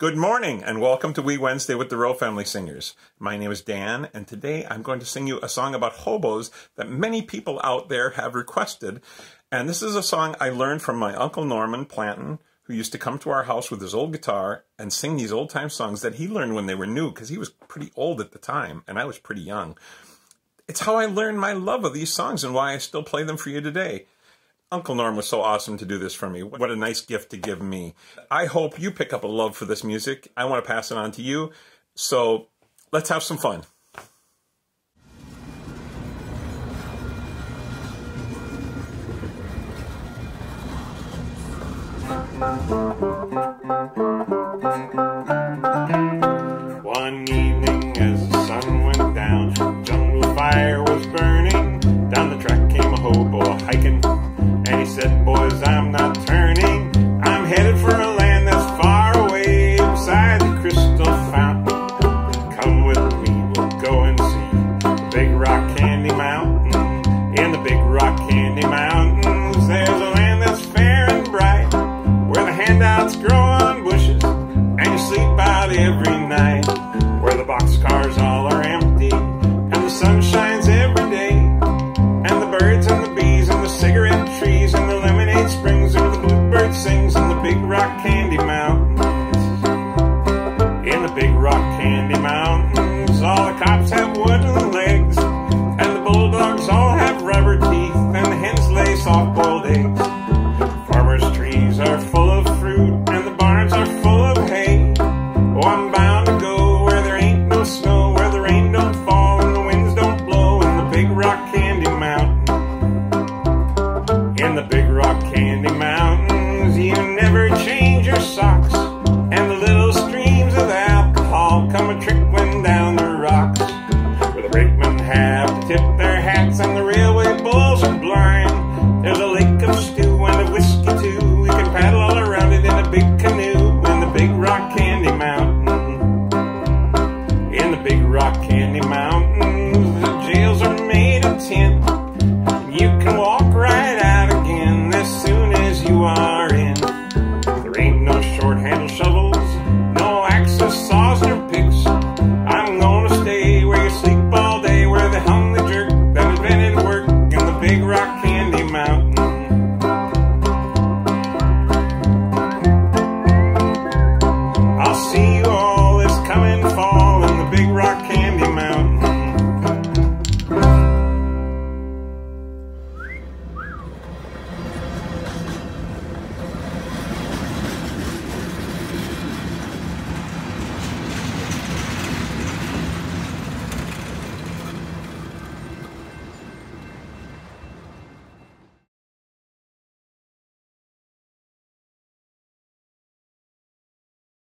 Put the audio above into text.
Good morning and welcome to Wee Wednesday with the Roe Family Singers. My name is Dan and today I'm going to sing you a song about hobos that many people out there have requested. And this is a song I learned from my Uncle Norman Planton, who used to come to our house with his old guitar and sing these old time songs that he learned when they were new because he was pretty old at the time and I was pretty young. It's how I learned my love of these songs and why I still play them for you today. Uncle Norm was so awesome to do this for me. What a nice gift to give me. I hope you pick up a love for this music. I want to pass it on to you. So let's have some fun. And he said, boys, I'm not turning. I'm headed for a land that's far away beside the crystal fountain. Come with me, we'll go and see the Big Rock Candy Mountain. In the Big Rock Candy Mountains, there's a land that's fair and bright, where the handouts grow on bushes, and you sleep out every night, where the boxcars all are empty. Big Rock Candy Mountain. come a trickling down the rocks with a brakeman Candy Mountain.